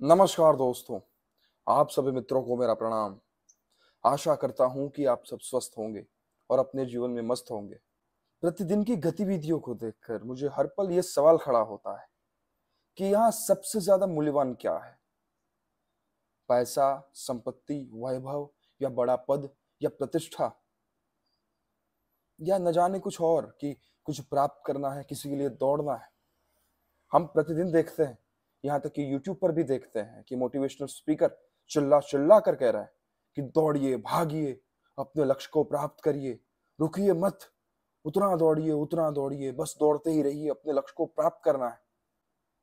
नमस्कार दोस्तों, आप सभी मित्रों को मेरा प्रणाम। आशा करता हूँ कि आप सब स्वस्थ होंगे और अपने जीवन में मस्त होंगे। प्रतिदिन की गतिविधियों को देखकर मुझे हर पल यह सवाल खड़ा होता है कि यहाँ सबसे ज़्यादा मूल्यवान क्या है? पैसा, संपत्ति, वैभव या बड़ा पद या प्रतिष्ठा? या न जाने कुछ और कि कुछ प्राप्त करना है, किसी के लिए दौड़ना है? हम प्रतिदिन देखते हैं यहाँ तक कि यूट्यूब पर भी देखते हैं कि मोटिवेशनल स्पीकर चिल्ला चिल्ला कर कह रहा है कि दौड़िए, भागिए, अपने लक्ष्य को प्राप्त करिए, रुकिए मत, उतना दौड़िए उतना दौड़िए, बस दौड़ते ही रहिए, अपने लक्ष्य को प्राप्त करना है।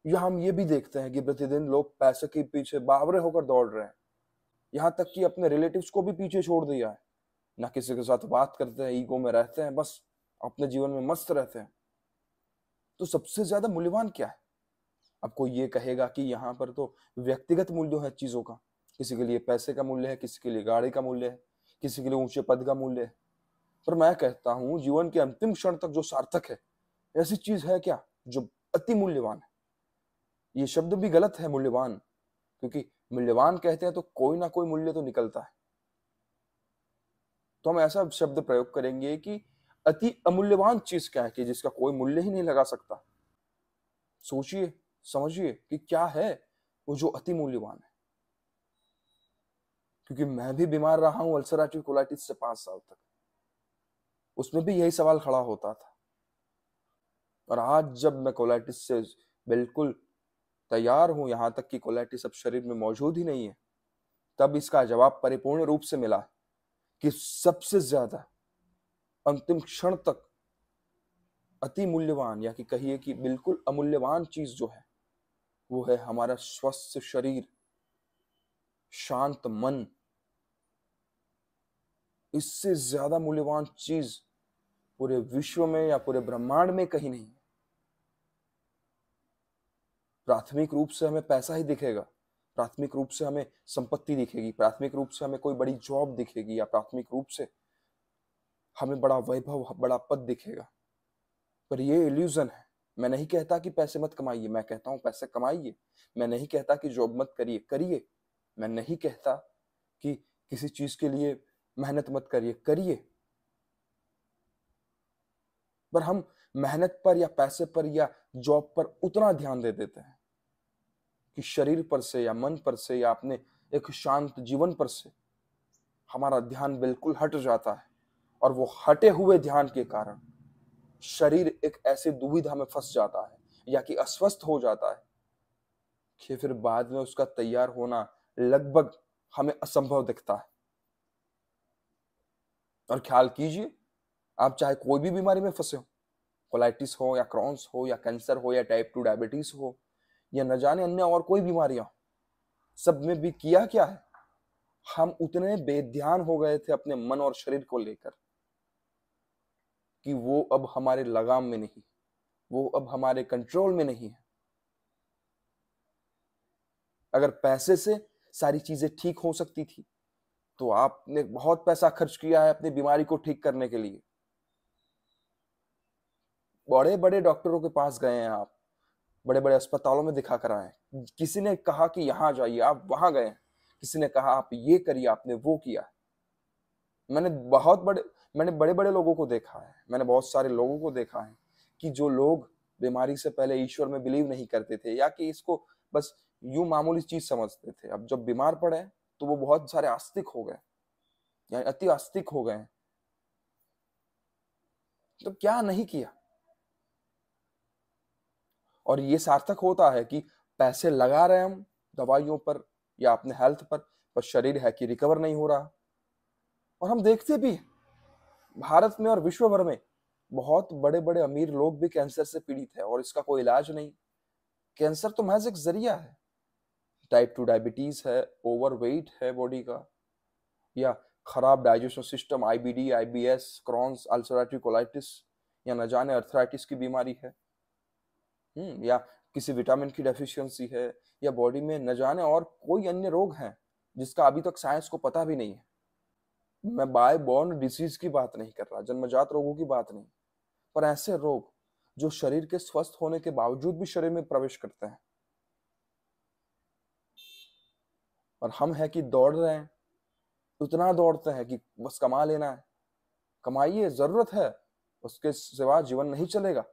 या हम ये भी देखते हैं कि प्रतिदिन लोग पैसे के पीछे बावरे होकर दौड़ रहे हैं। यहाँ तक कि अपने रिलेटिव्स को भी पीछे छोड़ दिया है। ना किसी के साथ बात करते हैं ईगो में रहते हैं, बस अपने जीवन में मस्त रहते हैं। तो सबसे ज़्यादा मूल्यवान क्या है? कोई ये कहेगा कि यहाँ पर तो व्यक्तिगत मूल्य है चीज़ों का। किसी के लिए पैसे का मूल्य है, किसी के लिए गाड़ी का मूल्य है, किसी के लिए ऊँचे पद का मूल्य है। पर मैं कहता हूँ, जीवन के अंतिम क्षण तक जो सार्थक है, ऐसी चीज़ है क्या जो अति मूल्यवान है? ये शब्द भी गलत है, मूल्यवान। क्योंकि मूल्यवान कहते हैं तो कोई ना कोई मूल्य तो निकलता है। तो हम ऐसा शब्द प्रयोग करेंगे कि अति अमूल्यवान चीज़ क्या है कि जिसका कोई मूल्य ही नहीं लगा सकता। सोचिए समझिए कि क्या है वो जो अति मूल्यवान है। क्योंकि मैं भी बीमार रहा हूँ अल्सराटिव कोलाइटिस से पाँच साल तक। उसमें भी यही सवाल खड़ा होता था। और आज जब मैं कोलाइटिस से बिल्कुल तैयार हूँ, यहाँ तक कि कोलाइटिस अब शरीर में मौजूद ही नहीं है, तब इसका जवाब परिपूर्ण रूप से मिला कि सबसे ज़्यादा अंतिम क्षण तक अति मूल्यवान या कि कहिए कि बिल्कुल अमूल्यवान चीज़ जो है वो है हमारा स्वस्थ शरीर, शांत मन। इससे ज़्यादा मूल्यवान चीज़ पूरे विश्व में या पूरे ब्रह्मांड में कहीं नहीं प्राथमिक रूप से हमें पैसा ही दिखेगा, प्राथमिक रूप से हमें संपत्ति दिखेगी, प्राथमिक रूप से हमें कोई बड़ी जॉब दिखेगी या प्राथमिक रूप से हमें बड़ा वैभव, बड़ा पद दिखेगा। पर ये इल्यूजन है। मैं नहीं कहता कि पैसे मत कमाइए, मैं कहता हूँ पैसे कमाइए। मैं नहीं कहता कि जॉब मत करिए करिए। मैं नहीं कहता कि किसी चीज़ के लिए मेहनत मत करिए करिए। पर हम मेहनत पर या पैसे पर या जॉब पर उतना ध्यान दे देते हैं कि शरीर पर से या मन पर से या अपने एक शांत जीवन पर से हमारा ध्यान बिल्कुल हट जाता है और वो हटे हुए ध्यान के कारण शरीर एक ऐसी दुविधा में फंस जाता है या कि अस्वस्थ हो जाता है कि फिर बाद में उसका तैयार होना लगभग हमें असंभव दिखता है। और ख्याल कीजिए, आप चाहे कोई भी बीमारी में फंसे हो, कोलाइटिस हो या क्रॉन्स हो या कैंसर हो या टाइप टू डायबिटीज़ हो या न जाने अन्य और कोई बीमारियाँ हो, सब में भी किया क्या है? हम उतने बेध्यान हो गए थे अपने मन और शरीर को लेकर। कि वो अब हमारे लगाम में नहीं, वो अब हमारे कंट्रोल में नहीं है। अगर पैसे से सारी चीज़ें ठीक हो सकती थी तो आपने बहुत पैसा खर्च किया है अपनी बीमारी को ठीक करने के लिए। बड़े बड़े डॉक्टरों के पास गए हैं आप बड़े बड़े अस्पतालों में दिखा कर आए किसी ने कहा कि यहाँ जाइए, आप वहाँ गए किसी ने कहा, आप ये करिए, आपने वो किया। मैंने बहुत बड़े मैंने बड़े बड़े लोगों को देखा है, मैंने बहुत सारे लोगों को देखा है कि जो लोग बीमारी से पहले ईश्वर में बिलीव नहीं करते थे या कि इसको बस यूँ मामूली चीज़ समझते थे। अब जब बीमार पड़े तो वो बहुत सारे आस्तिक हो गए यानी अति आस्तिक हो गए। तो क्या नहीं किया? और ये सार्थक होता है कि पैसे लगा रहे हम दवाइयों पर या अपने हेल्थ पर पर शरीर है कि रिकवर नहीं हो रहा। और हम देखते भी भारत में और विश्व भर में बहुत बड़े बड़े अमीर लोग भी कैंसर से पीड़ित है और इसका कोई इलाज नहीं। कैंसर तो महज एक ज़रिया है। टाइप टू डायबिटीज़ है ओवर वेट है बॉडी का, या खराब digestion system IBD IBS Crohn's ulcerative colitis या न जाने अर्थराइटिस की बीमारी है। हम्म या किसी विटामिन की डेफिशिएंसी है, या बॉडी में न जाने और कोई अन्य रोग है, जिसका अभी तक साइंस को पता भी नहीं है। मैं बाय बॉर्न डिसीज की बात नहीं कर रहा, जन्मजात रोगों की बात नहीं। पर ऐसे रोग जो शरीर के स्वस्थ होने के बावजूद भी शरीर में प्रवेश करते हैं। और हम है कि दौड़ रहे हैं, उतना दौड़ते हैं कि बस कमा लेना है। कमाइए, ज़रूरत है, उसके सिवा जीवन नहीं चलेगा।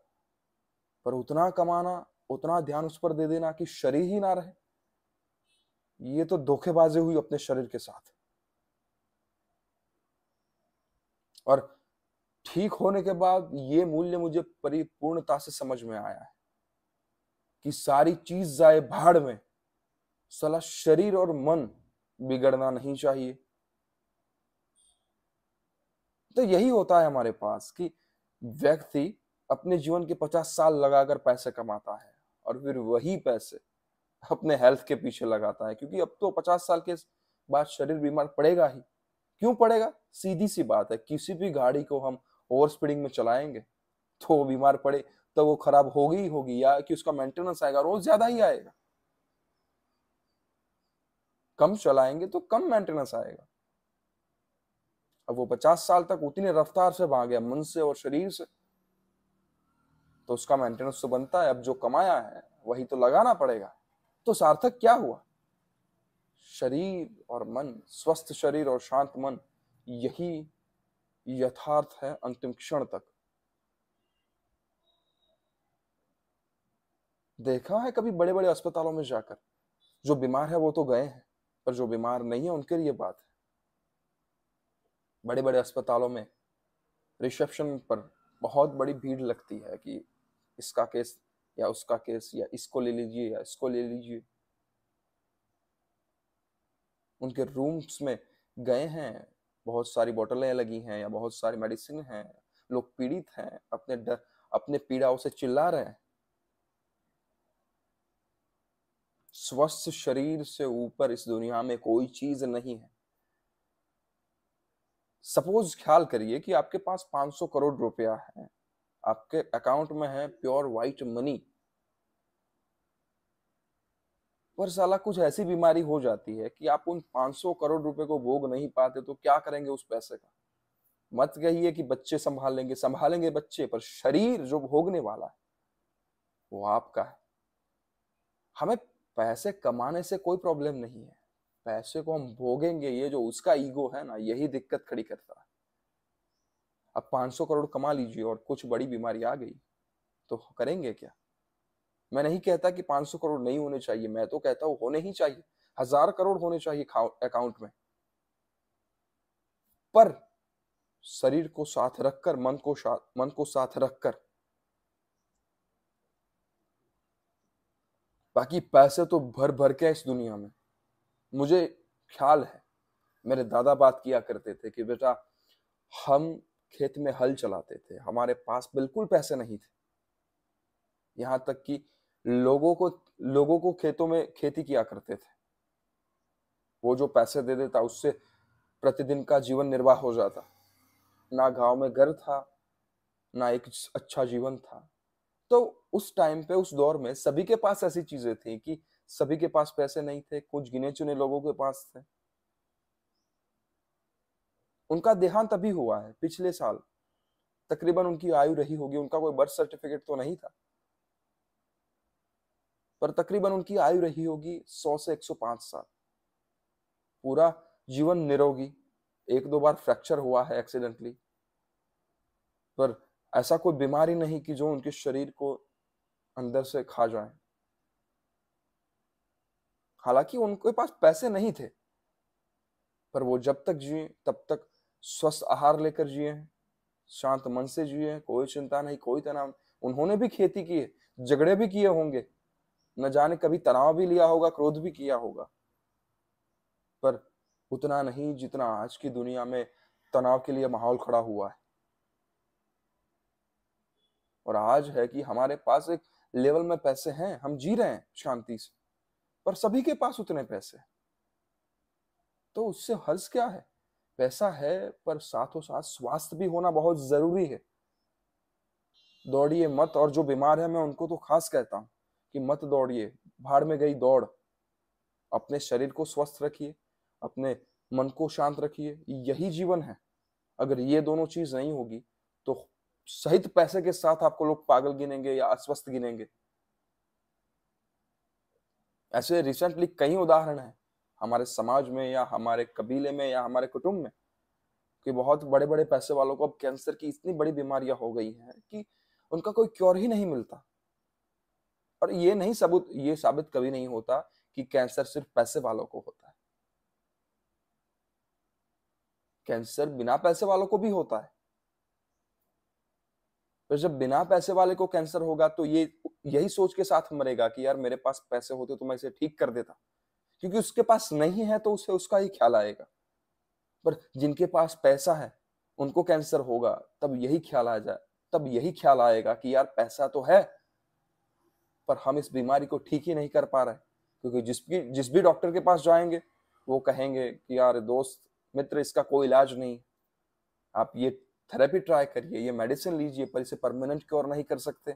पर उतना कमाना, उतना ध्यान उस पर दे देना कि शरीर ही ना रहे। ये तो धोखेबाजी हुई अपने शरीर के साथ। और ठीक होने के बाद ये मूल्य मुझे परिपूर्णता से समझ में आया है कि सारी चीज़ जाए भाड़ में, सला शरीर और मन बिगड़ना नहीं चाहिए। तो यही होता है हमारे पास कि व्यक्ति अपने जीवन के पचास साल लगाकर पैसे कमाता है और फिर वही पैसे अपने हेल्थ के पीछे लगाता है, क्योंकि अब तो पचास साल के बाद शरीर बीमार पड़ेगा ही। क्यों पड़ेगा? सीधी सी बात है, किसी भी गाड़ी को हम ओवर स्पीडिंग में चलाएँगे तो वो बीमार पड़े तो वो खराब होगी ही होगी, या कि उसका मेंटेनेंस आएगा, रोज ज़्यादा ही आएगा। कम चलाएँगे तो कम मेंटेनेंस आएगा। अब वो पचास साल तक उतनी रफ्तार से भागे मन से और शरीर से तो उसका मेंटेनेंस तो बनता है, अब जो कमाया है, वही तो लगाना पड़ेगा। तो सार्थक क्या हुआ? शरीर और मन, स्वस्थ शरीर और शांत मन, यही यथार्थ है अंतिम क्षण तक। देखा है कभी बड़े बड़े अस्पतालों में जाकर? जो बीमार है वो तो गए हैं, पर जो बीमार नहीं है उनके लिए बात है। बड़े बड़े अस्पतालों में रिसेप्शन पर बहुत बड़ी भीड़ लगती है कि इसका केस या उसका केस या इसको ले लीजिए या इसको ले लीजिए। उनके रूम्स में गए हैं, बहुत सारी बोतलें लगी हैं या बहुत सारी मेडिसिन हैं, लोग पीड़ित हैं, अपने डर अपने पीड़ाओं से चिल्ला रहे हैं। स्वस्थ शरीर से ऊपर इस दुनिया में कोई चीज़ नहीं है। सपोज़ ख्याल करिए कि आपके पास 500 करोड़ रुपया है, आपके अकाउंट में है प्योर व्हाइट मनी पर साला कुछ ऐसी बीमारी हो जाती है कि आप उन 500 करोड़ रुपए को भोग नहीं पाते तो क्या करेंगे उस पैसे का? मत कहिए कि बच्चे संभाल लेंगे संभालेंगे बच्चे, पर शरीर जो भोगने वाला है, वो आपका है। हमें पैसे कमाने से कोई प्रॉब्लम नहीं है। पैसे को हम भोगेंगे, ये जो उसका ईगो है ना, यही दिक्कत खड़ी करता है। अब 500 करोड़ कमा लीजिए और कुछ बड़ी बीमारी आ गई तो करेंगे क्या? मैं नहीं कहता कि 500 करोड़ नहीं होने चाहिए, मैं तो कहता हूँ होने ही चाहिए। हज़ार करोड़ होने चाहिए अकाउंट में। पर शरीर को साथ रखकर, मन को मन को साथ रखकर। बाकी पैसे तो भर भर के इस दुनिया में। मुझे ख्याल है, मेरे दादा बात किया करते थे कि बेटा, हम खेत में हल चलाते थे, हमारे पास बिल्कुल पैसे नहीं थे। यहाँ तक कि लोगों को लोगों को खेतों में खेती किया करते थे। वो जो पैसे दे देता, उससे प्रतिदिन का जीवन निर्वाह हो जाता। ना गाँव में घर था, ना एक अच्छा जीवन था। तो उस टाइम पे, उस दौर में सभी के पास ऐसी चीज़ें थी कि सभी के पास पैसे नहीं थे, कुछ गिने चुने लोगों के पास थे। उनका देहांत अभी हुआ है, पिछले साल। तकरीबन उनकी आयु रही होगी, उनका कोई बर्थ सर्टिफिकेट तो नहीं था। पर तकरीबन उनकी आयु रही होगी सौ से एक सौ पाँच साल। पूरा जीवन निरोगी, एक दो बार फ्रैक्चर हुआ है एक्सीडेंटली पर ऐसा कोई बीमारी नहीं कि जो उनके शरीर को अंदर से खा जाए। हालाँकि उनके पास पैसे नहीं थे, पर वो जब तक जिए, तब तक स्वस्थ आहार लेकर जिए शांत मन से जिए कोई चिंता नहीं, कोई तनाव। उन्होंने भी खेती की है, झगड़े भी किए होंगे न जाने कभी तनाव भी लिया होगा, क्रोध भी किया होगा। पर उतना नहीं जितना आज की दुनिया में तनाव के लिए माहौल खड़ा हुआ है। और आज है कि हमारे पास एक लेवल में पैसे हैं, हम जी रहे हैं शांति से, पर सभी के पास उतने पैसे हैं। तो उससे हर्ष क्या है? पैसा है, पर साथों साथ स्वास्थ्य भी होना बहुत ज़रूरी है। दौड़िए मत, और जो बीमार है, मैं उनको तो खास कहता हूँ। कि मत दौड़िए, भाड़ में गई दौड़। अपने शरीर को स्वस्थ रखिए, अपने मन को शांत रखिए, यही जीवन है। अगर ये दोनों चीज़ नहीं होगी तो सहित पैसे के साथ आपको लोग पागल गिनेंगे या अस्वस्थ गिनेंगे। ऐसे रिसेंटली कई उदाहरण हैं, हमारे समाज में या हमारे कबीले में या हमारे कुटुंब में, कि बहुत बड़े बड़े पैसे वालों को अब कैंसर की इतनी बड़ी बीमारियाँ हो गई हैं कि उनका कोई क्योर ही नहीं मिलता। और ये नहीं सबूत, ये साबित कभी नहीं होता कि कैंसर सिर्फ़ पैसे वालों को होता है। कैंसर बिना पैसे वालों को भी होता है। तो जब बिना पैसे वाले को कैंसर होगा तो ये, यही सोच के साथ मरेगा कि यार मेरे पास पैसे होते तो मैं इसे ठीक कर देता। क्योंकि उसके पास नहीं है तो उसे, उसका ही ख्याल आएगा। पर जिनके पास पैसा है, उनको कैंसर होगा, तब यही ख्याल आ जाए तब यही ख्याल आएगा कि यार पैसा तो है पर हम इस बीमारी को ठीक ही नहीं कर पा रहे क्योंकि जिस भी जिस भी डॉक्टर के पास जाएँगे, वो कहेंगे कि यार दोस्त, मित्र, इसका कोई इलाज नहीं। आप ये थेरेपी ट्राई करिए, ये मेडिसिन लीजिए, पर इसे परमानेंट क्योर नहीं कर सकते।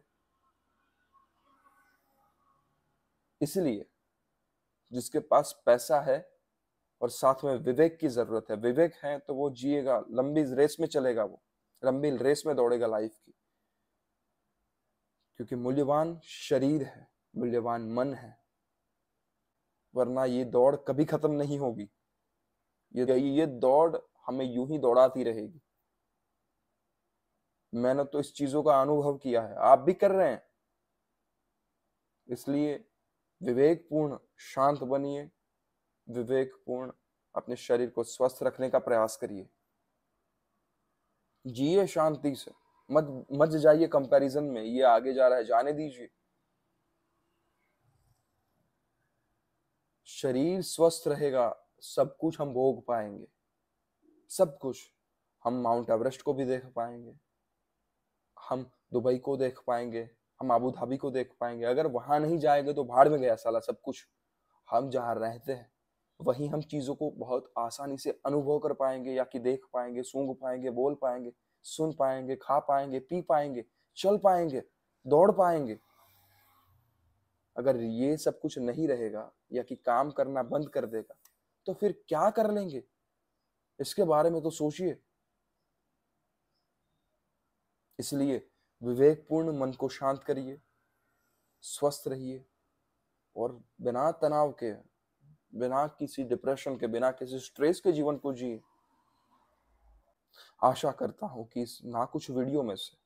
इसलिए जिसके पास पैसा है और साथ में विवेक की ज़रूरत है, विवेक है तो वो जिएगा, लंबी रेस में चलेगा वो, लंबी रेस में दौड़ेगा लाइफ की। क्योंकि मूल्यवान शरीर है, मूल्यवान मन है। वरना ये दौड़ कभी खत्म नहीं होगी। ये ये दौड़ हमें यूँ ही दौड़ाती रहेगी। मैंने तो इस चीज़ों का अनुभव किया है। आप भी कर रहे हैं। इसलिए विवेकपूर्ण शांत बनिए। विवेकपूर्ण अपने शरीर को स्वस्थ रखने का प्रयास करिए। जिए शांति से। मत मत जाइए कंपैरिजन में, ये आगे जा रहा है, जाने दीजिए। शरीर स्वस्थ रहेगा, सब कुछ हम भोग पाएँगे। सब कुछ, हम माउंट एवरेस्ट को भी देख पाएँगे। हम दुबई को देख पाएँगे, हम आबू धाबी को देख पाएँगे। अगर वहाँ नहीं जाएँगे तो भाड़ में गया साला सब कुछ। हम जहाँ रहते हैं वहीं हम चीज़ों को बहुत आसानी से अनुभव कर पाएँगे, या कि देख पाएँगे, सूंघ पाएँगे, बोल पाएँगे, सुन पाएँगे, खा पाएँगे, पी पाएँगे, चल पाएँगे, दौड़ पाएँगे। अगर ये सब कुछ नहीं रहेगा, या कि काम करना बंद कर देगा तो फिर क्या कर लेंगे? इसके बारे में तो सोचिए। इसलिए विवेकपूर्ण मन को शांत करिए, स्वस्थ रहिए, और बिना तनाव के बिना किसी डिप्रेशन के, बिना किसी स्ट्रेस के जीवन को जिए। आशा करता हूँ कि इस ना कुछ वीडियो में से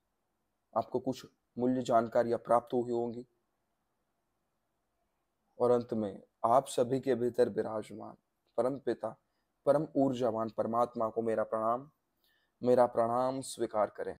आपको कुछ मूल्य जानकारियाँ प्राप्त हुई होंगी। और अंत में, आप सभी के भीतर विराजमान, परम पिता, परम ऊर्जावान परमात्मा को मेरा प्रणाम मेरा प्रणाम स्वीकार करें।